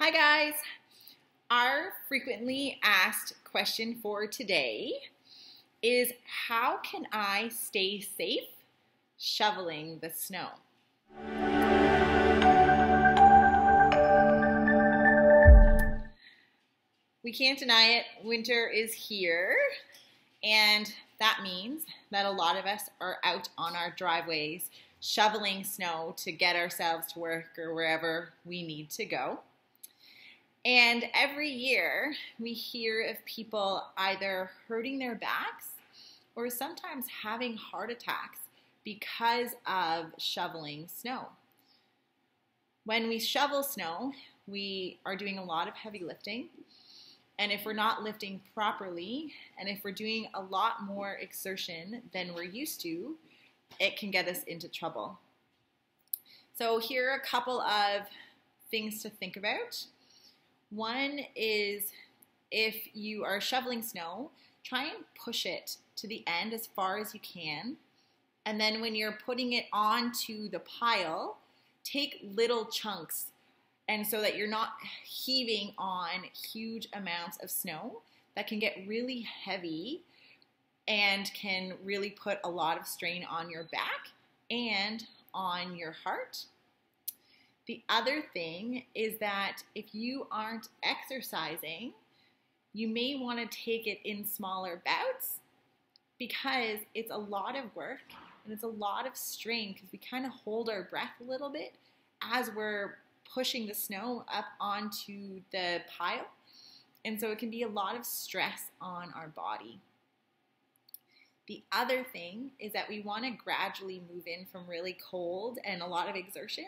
Hi guys! Our frequently asked question for today is how can I stay safe shoveling the snow? We can't deny it, winter is here, and that means that a lot of us are out on our driveways shoveling snow to get ourselves to work or wherever we need to go. And every year we hear of people either hurting their backs or sometimes having heart attacks because of shoveling snow. When we shovel snow, we are doing a lot of heavy lifting. And if we're not lifting properly, and if we're doing a lot more exertion than we're used to, it can get us into trouble. So, here are a couple of things to think about. One is if you are shoveling snow, try and push it to the end as far as you can. And then when you're putting it onto the pile, take little chunks and so that you're not heaving on huge amounts of snow that can get really heavy and can really put a lot of strain on your back and on your heart. The other thing is that if you aren't exercising, you may want to take it in smaller bouts because it's a lot of work and it's a lot of strain because we kind of hold our breath a little bit as we're pushing the snow up onto the pile. And so it can be a lot of stress on our body. The other thing is that we want to gradually move in from really cold and a lot of exertion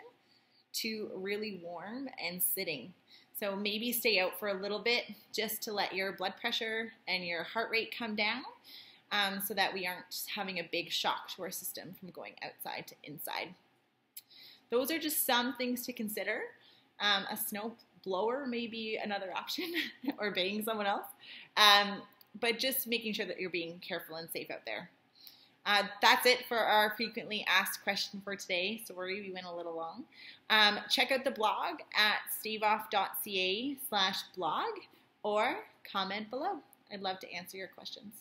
to really warm and sitting. So maybe stay out for a little bit just to let your blood pressure and your heart rate come down um, so that we aren't having a big shock to our system from going outside to inside. Those are just some things to consider. Um, a snow blower may be another option or baying someone else. Um, but just making sure that you're being careful and safe out there. Uh, that's it for our frequently asked question for today. Sorry, we went a little long. Um, check out the blog at staveoff.ca slash blog or comment below. I'd love to answer your questions.